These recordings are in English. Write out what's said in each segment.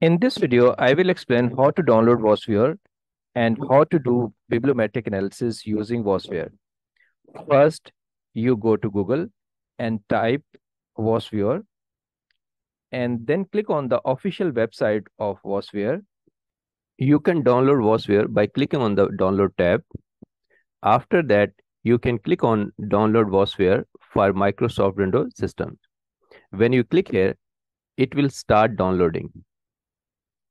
In this video, I will explain how to download VOSviewer and how to do bibliometric analysis using VOSviewer. First, you go to Google and type VOSviewer and then click on the official website of VOSviewer. You can download VOSviewer by clicking on the download tab. After that, you can click on download VOSviewer for Microsoft Windows system. When you click here, it will start downloading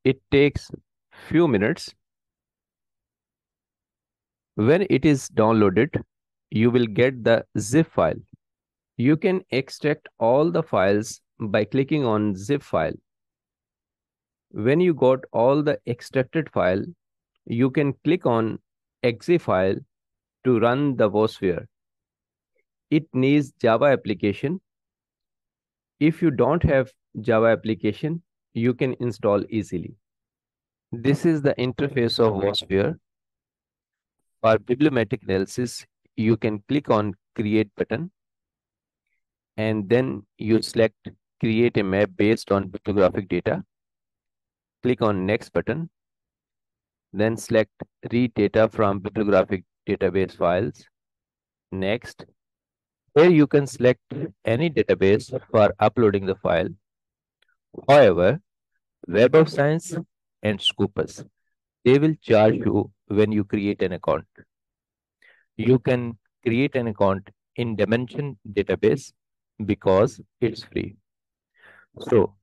it takes few minutes. When it is downloaded, you will get the zip file. You can extract all the files by clicking on zip file. When you got all the extracted file, you can click on exe file to run the VOSviewer. It needs Java application. If you don't have Java application, you can install easily. This is the interface of VOSviewer. For bibliometric analysis, you can click on create button and then you select create a map based on bibliographic data. Click on next button. Then select read data from bibliographic database files. Next. Here you can select any database for uploading the file. However, Web of Science and Scopus, they will charge you when you create an account. You can create an account in Dimension database because it's free. So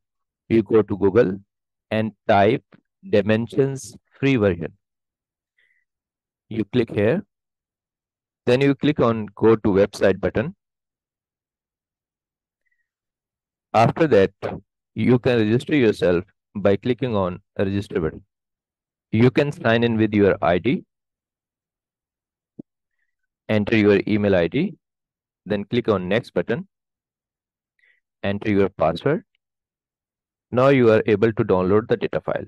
you go to Google and type Dimensions free version. You click here. Then you click on go to website button. After that, you can register yourself by clicking on register button. You can sign in with your ID, enter your email ID, then click on next button, enter your password. Now you are able to download the data file.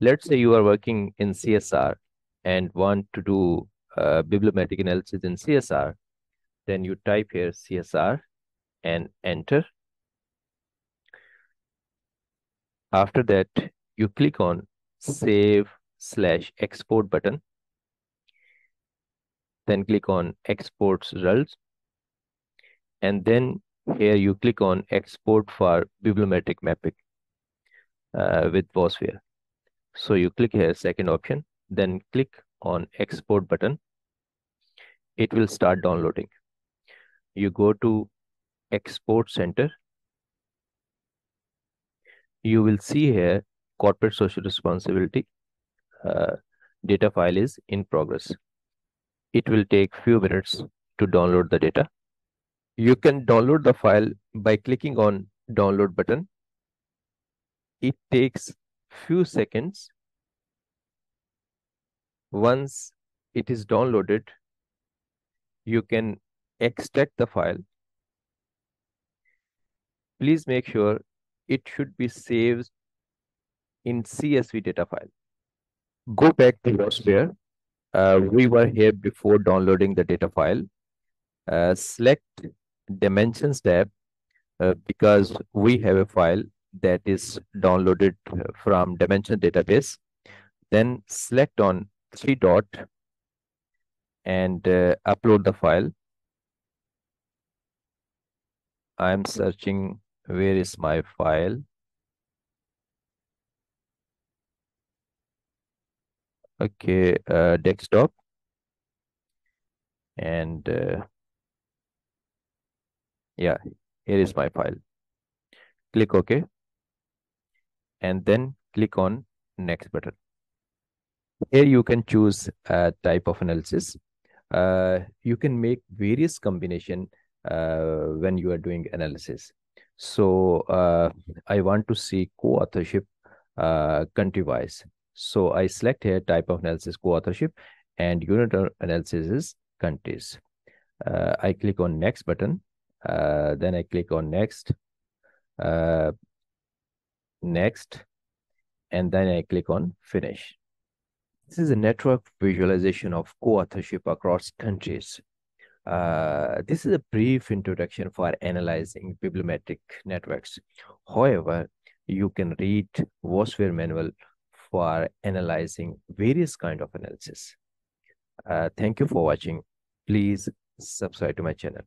Let's say you are working in CSR and want to do uh, bibliometric analysis in CSR. Then you type here CSR and enter. After that, you click on save slash export button. Then click on exports results. And then here you click on export for bibliometric mapping uh, with VOSviewer. So you click here, second option, then click on export button. It will start downloading. You go to export center you will see here corporate social responsibility uh, data file is in progress. It will take few minutes to download the data. You can download the file by clicking on download button. It takes few seconds. Once it is downloaded, you can extract the file. Please make sure it should be saved in CSV data file. Go back to VOSviewer. Uh, we were here before downloading the data file. Uh, select dimensions tab uh, because we have a file that is downloaded from dimension database. Then select on three dot and uh, upload the file. I'm searching where is my file? Okay, uh, desktop. And uh, yeah, here is my file. Click OK. And then click on next button. Here you can choose a type of analysis. Uh, you can make various combination uh, when you are doing analysis. So uh, I want to see co-authorship uh, country-wise. So I select here type of analysis co-authorship and unit analysis is countries. Uh, I click on next button. Uh, then I click on next, uh, next, and then I click on finish. This is a network visualization of co-authorship across countries. Uh, this is a brief introduction for analyzing bibliometric networks. However, you can read VOSviewer manual for analyzing various kind of analysis. Uh, thank you for watching. Please subscribe to my channel.